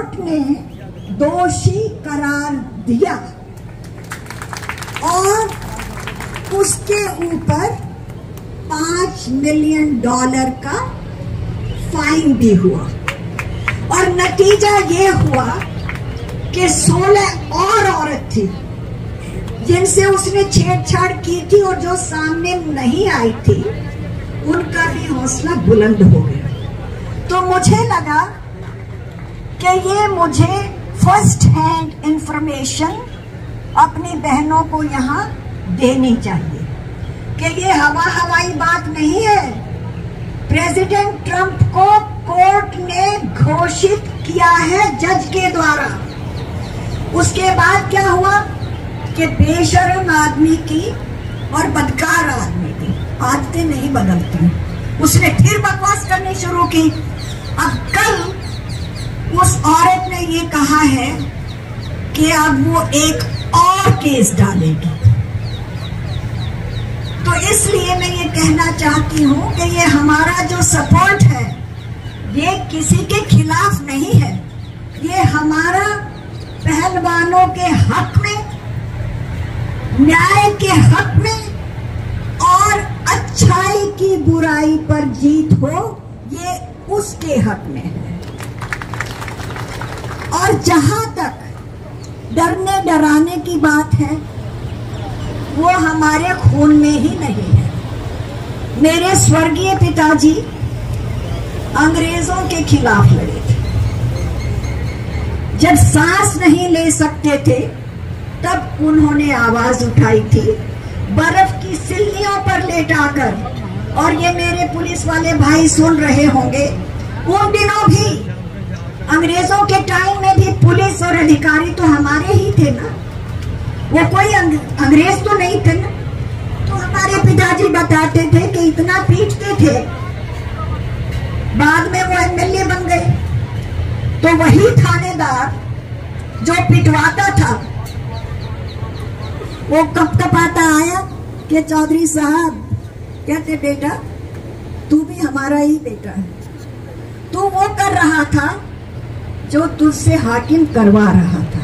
Court ने दोषी करार दिया और उसके ऊपर पाँच मिलियन डॉलर का फाइन भी हुआ। और नतीजा ये हुआ कि सोलह और औरत थी, जिनसे उसने छेड़छाड़ की थी और जो सामने नहीं आई थी, उनका भी हौसला बुलंद हो गया। तो मुझे लगा कि ये मुझे फ़र्स्ट हैंड इंफॉर्मेशन अपनी बहनों को यहाँ देनी चाहिए। कि ये हवा हवाई बात नहीं है। प्रेसिडेंट ट्रंप को कोर्ट ने घोषित किया है जज के द्वारा। उसके बाद क्या हुआ? कि बेशरम आदमी की और बदकार आदमी की आदतें नहीं बदलती। उसने फिर बकवास करनी शुरू की। अब कल उस औरत ने ये कहा है कि अब वो एक और केस डालेगी। तो इसलिए मैं ये कहना चाहती हूँ कि ये हमारा जो सपोर्ट है, ये किसी के खिलाफ नहीं है। ये हमारा पहलवानों के हक में, न्याय के हक में और अच्छाई की बुराई पर जीत हो, ये उसके हक में है। और जहाँ तक डरने डराने की बात है, वो हमारे खून में ही नहीं है। मेरे स्वर्गीय पिताजी अंग्रेज़ों के खिलाफ लड़े थे। जब सांस नहीं ले सकते थे, तब उन्होंने आवाज़ उठाई थी, बर्फ़ की सिल्लियों पर लेटाकर, और ये मेरे पुलिस वाले भाई सुन रहे होंगे, उन दिनों भी अंग्रेज़ों के टाइम में भी पुलिस और अधिकारी तो हमारे ही थे ना। वो कोई अंग्रेज़ तो नहीं थे ना। तो हमारे पिताजी बताते थे कि इतना पीटते थे। बाद में वो एमएलए बन गए। तो वही थानेदार जो पिटवाता था, वो कब कपाता आया कि चौधरी साहब, कहते, बेटा, तू भी हमारा ही बेटा है। तू वो कर रहा था जो तुझसे हाकिम करवा रहा था।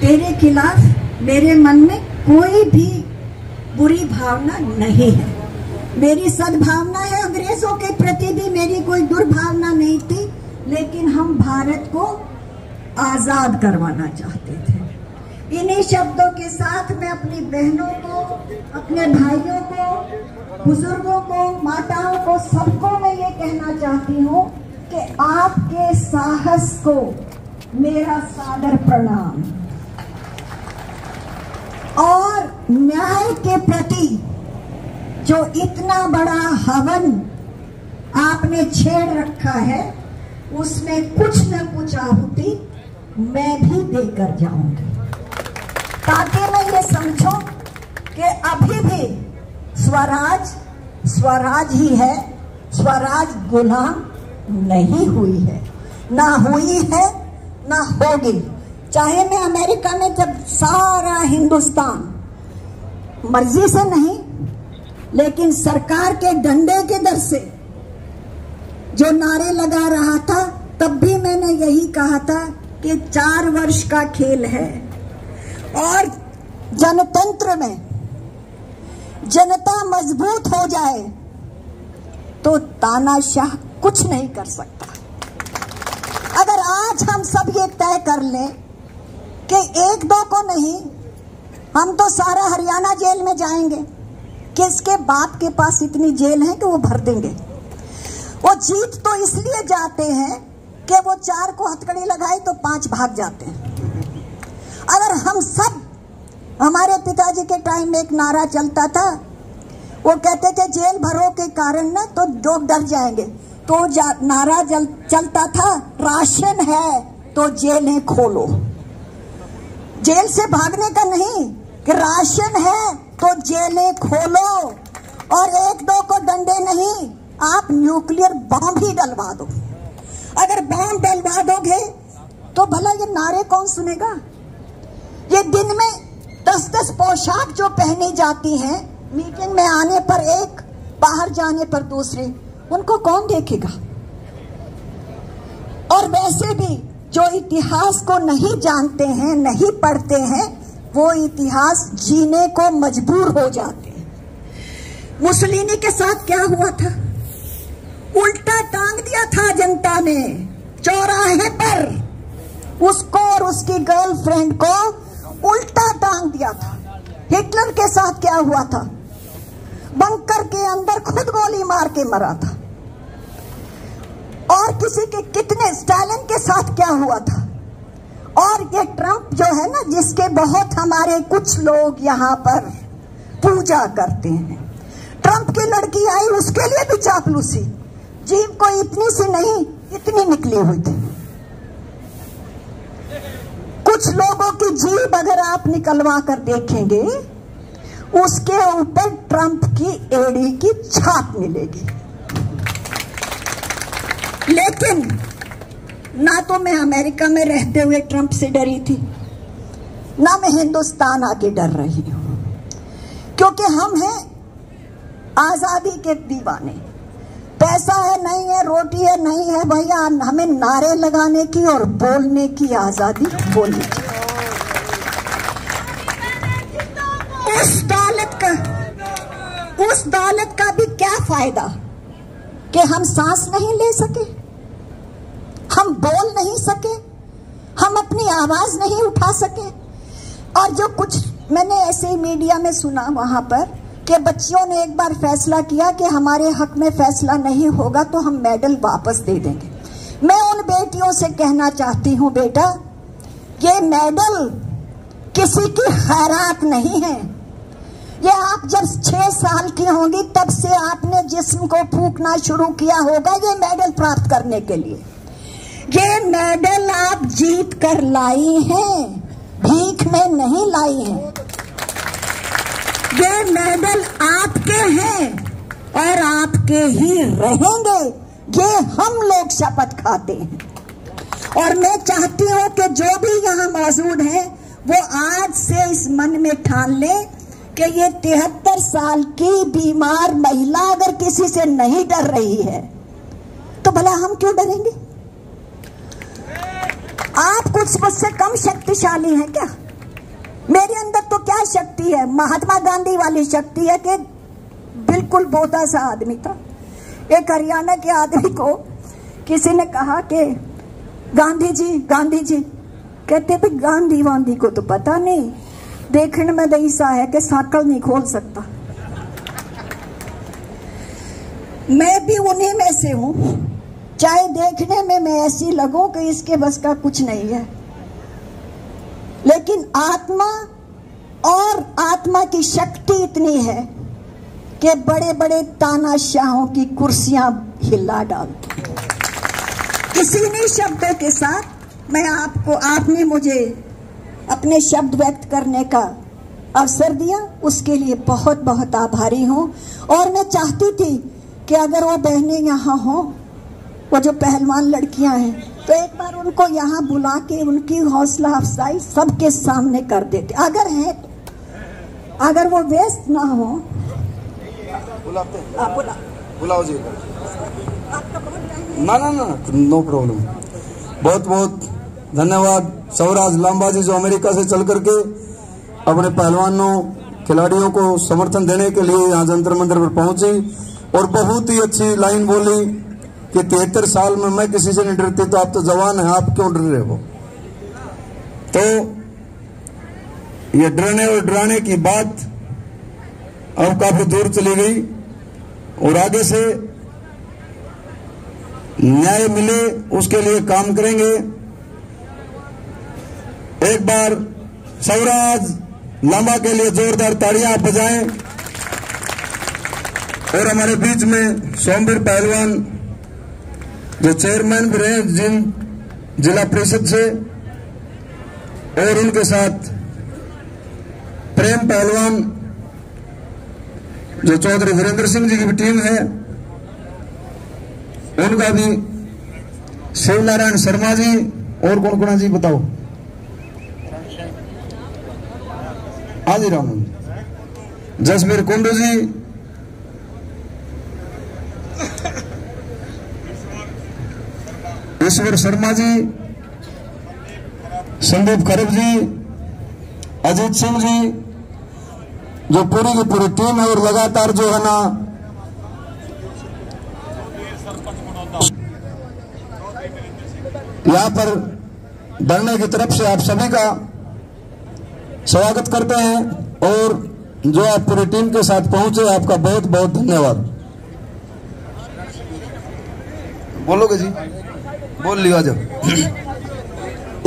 तेरे खिलाफ मेरे मन में कोई भी बुरी भावना नहीं है। मेरी सद्भावना है, अंग्रेज़ों के प्रति भी मेरी कोई दुर्भावना नहीं थी, लेकिन हम भारत को आज़ाद करवाना चाहते थे। इन्हीं शब्दों के साथ मैं अपनी बहनों को, अपने भाइयों को, बुज़ुर्गों को, माताओं को सबको मैं ये कहना चाहती हूँ कि आपके साहस को मेरा सादर प्रणाम। और न्याय के प्रति जो इतना बड़ा हवन आपने छेड़ रखा है, उसमें कुछ न कुछ आहुति मैं भी देकर जाऊँगी। ताकि मैं ये समझूं कि अभी भी स्वराज स्वराज ही है, स्वराज गुलाम नहीं हुई है। ना हुई है, ना होगी। चाहे मैं अमेरिका में जब सारा हिंदुस्तान मर्ज़ी से नहीं, लेकिन सरकार के डंडे के दर से जो नारे लगा रहा था, तब भी मैंने यही कहा था कि चार वर्ष का खेल है। और जनतंत्र में जनता मज़बूत हो जाए तो तानाशाह कुछ नहीं कर सकता। अगर आज हम सब ये तय कर लें कि एक दो को नहीं, हम तो सारा हरियाणा जेल में जाएँगे किसके बाप के पास इतनी जेल है कि वो भर देंगे। वो जीत तो इसलिए जाते हैं कि वो चार को हथकड़ी लगाए तो पाँच भाग जाते हैं। अगर हम सब, हमारे पिताजी के टाइम में एक नारा चलता था, वो कहते थे, जेल भरो के कारण ना तो लोग डर जाएँगे। तो नारा जल, चलता था राशन है तो जेलें खोलो। जेल से भागने का नहीं कि राशन है तो जेलें खोलो। और एक दो को डंडे नहीं आप न्यूक्लियर बॉम्ब ही डलवा दो। अगर बॉम्ब डलवा दोगे तो भला ये नारे कौन सुनेगा? ये दिन में दस दस पोशाक जो पहनी जाती हैं मीटिंग में आने पर एक बाहर जाने पर दूसरे। उनको कौन देखेगा? और वैसे भी जो इतिहास को नहीं जानते हैं, नहीं पढ़ते हैं, वो इतिहास जीने को मजबूर हो जाते हैं। मुसलिनी के साथ क्या हुआ था? उल्टा टांग दिया था जनता ने, चौराहे पर। उसको और उसकी गर्लफ्रेंड को उल्टा टांग दिया था। हिटलर के साथ क्या हुआ था? बंकर के अंदर खुद गोली मार के मरा था। और किसी के कितने स्टालिन के साथ क्या हुआ था? और ये ट्रंप जो है ना, जिसके बहुत हमारे कुछ लोग यहाँ पर पूजा करते हैं। ट्रंप की लड़की आई, उसके लिए भी चापलूसी जीव को इतनी सी नहीं, इतनी निकली हुई थी। कुछ लोगों की जीभ अगर आप निकलवा कर देखेंगे, उसके ऊपर ट्रंप की एड़ी की छाप मिलेगी। लेकिन ना तो मैं अमेरिका में रहते हुए ट्रंप से डरी थी, ना मैं हिंदुस्तान आके डर रही हूँ, क्योंकि हम हैं आज़ादी के दीवाने। पैसा है, नहीं है, रोटी है, नहीं है, भैया, हमें नारे लगाने की और बोलने की आज़ादी बोलनी चाहिए। उस दौलत का, उस दौलत का भी क्या फ़ायदा कि हम सांस नहीं ले सके? हम बोल नहीं सके, हम अपनी आवाज़ नहीं उठा सके। और जो कुछ मैंने ऐसे ही मीडिया में सुना वहाँ पर, कि बच्चियों ने एक बार फैसला किया कि हमारे हक में फैसला नहीं होगा तो हम मेडल वापस दे देंगे। मैं उन बेटियों से कहना चाहती हूँ, बेटा, ये मेडल किसी की खैरात नहीं है। ये आप जब छह साल की होंगी, तब से आपने जिस्म को फूकना शुरू किया होगा, ये मेडल प्राप्त करने के लिए। ये मेडल आप जीत कर लाई हैं, भीख में नहीं लाई हैं। ये मेडल आपके हैं और आपके ही रहेंगे। ये हम लोग शपथ खाते हैं। और मैं चाहती हूँ कि जो भी यहाँ मौजूद हैं, वो आज से इस मन में ठान ले कि ये तिहत्तर साल की बीमार महिला अगर किसी से नहीं डर रही है तो भला हम क्यों डरेंगे? आप कुछ मुझसे कम शक्तिशाली हैं क्या? मेरे अंदर तो क्या शक्ति है? महात्मा गांधी वाली शक्ति है कि बिल्कुल बोता सा आदमी था। एक हरियाणा के आदमी को किसी ने कहा कि गांधी जी गांधी जी कहते भाई, गांधी वांधी को तो पता नहीं। देखने में तो ऐसा है कि साकल नहीं खोल सकता। मैं भी उन्हीं में से हूँ। चाहे देखने में मैं ऐसी लगूं कि इसके बस का कुछ नहीं है। लेकिन आत्मा और आत्मा की शक्ति इतनी है कि बड़े बड़े तानाशाहों की कुर्सियाँ हिला डालती इसी शब्दों के साथ मैं आपको, आपने मुझे अपने शब्द व्यक्त करने का अवसर दिया, उसके लिए बहुत बहुत आभारी हूँ। और मैं चाहती थी कि अगर वो बहनें यहाँ हों वो जो पहलवान लड़कियाँ हैं तो एक बार उनको यहाँ बुला के उनकी हौसला अफजाई सबके सामने कर देते। अगर है अगर वो व्यस्त ना हो बुलाओ जी। ना ना नो प्रॉब्लम। बहुत बहुत धन्यवाद। सौराज लांबा जी जो अमेरिका से चल करके अपने पहलवानों खिलाड़ियों को समर्थन देने के लिए यहाँ जंतर मंदिर पर पहुँची और बहुत ही अच्छी लाइन बोली। कि तिहत्तर साल में मैं किसी से नहीं डरती तो आप तो जवान हैं, आप क्यों डर रहे हो? तो ये डरने और डराने की बात अब काफ़ी दूर चली गई और आगे से न्याय मिले, उसके लिए काम करेंगे। एक बार सौराज लांबा के लिए जोरदार ताड़ियाँ बजाएँ और हमारे बीच में सोमवीर पहलवान जो चेयरमैन भी रहे जिन जिला परिषद से, और उनके साथ प्रेम पहलवान, जो चौधरी वीरेंद्र सिंह जी की भी टीम है, उनका भी शिव नारायण शर्मा जी, और कौन कौन जी बताओ? आदि राम जसवीर कुंडू जी ईश्वर शर्मा जी, संदीप खरब जी, अजीत सिंह जी, जो पूरी की पूरी टीम है और लगातार जो है ना यहाँ पर धरने की तरफ़ से आप सभी का स्वागत करते हैं और जो आप पूरी टीम के साथ पहुँचे, आपका बहुत बहुत धन्यवाद। बोलोगे जी। बोल लियो आ जाओ।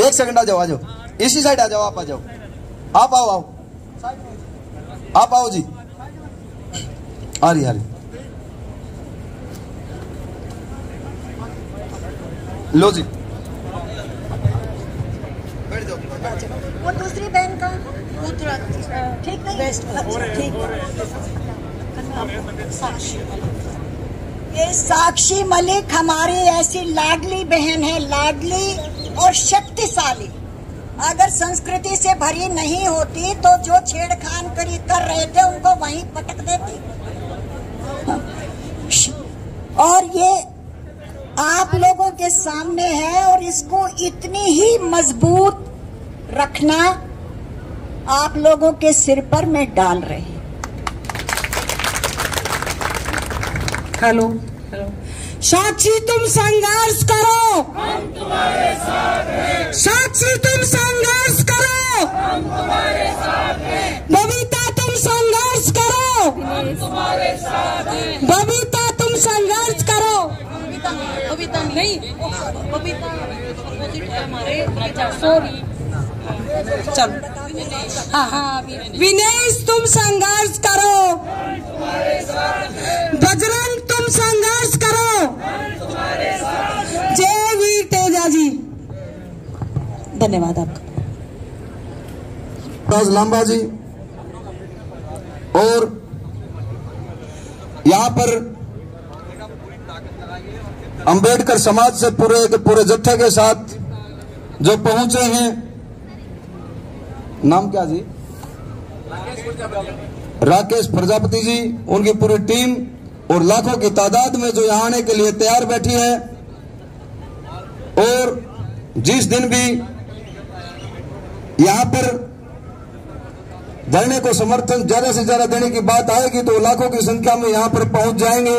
एक सेकंड आ जाओ आ जाओ। इसी साइड आ जाओ आप आ जाओ। आप आओ आओ। आप आओ जी। आ रही आ रही। लो जी। वो दूसरी बहन का? ठीक नहीं? अच्छा, ठीक। ये साक्षी मलिक हमारी ऐसी लाडली बहन है, लाडली और शक्तिशाली। अगर संस्कृति से भरी नहीं होती तो जो छेड़खान करी कर रहे थे, उनको वहीं पटक देती। और ये आप लोगों के सामने है और इसको इतनी ही मज़बूत रखना आप लोगों के सिर पर मैं डाल रही हेलो साक्षी तुम संघर्ष करो हम तुम्हारे साथ हैं साक्षी तुम संघर्ष करो हम तुम्हारे साथ हैं बबीता तुम संघर्ष करो हम तुम्हारे साथ हैं बबीता तुम संघर्ष करो बबीता नहीं बबीता है हमारे अच्छा सॉरी चलो। हाँ हाँ विनेश, तुम संघर्ष करो। बजरंग, तुम संघर्ष करो। जय वीर तेजा जी। धन्यवाद आपका। लांबा जी, और यहाँ पर अंबेडकर समाज से पूरे पूरे जत्थे के साथ जो पहुँचे हैं नाम क्या जी? राकेश प्रजापति जी, उनकी पूरी टीम और लाखों की तादाद में जो यहाँ आने के लिए तैयार बैठी है। और जिस दिन भी यहाँ पर धरने को समर्थन, ज़्यादा से ज़्यादा देने की बात आएगी तो लाखों की संख्या में यहाँ पर पहुँच जाएँगे।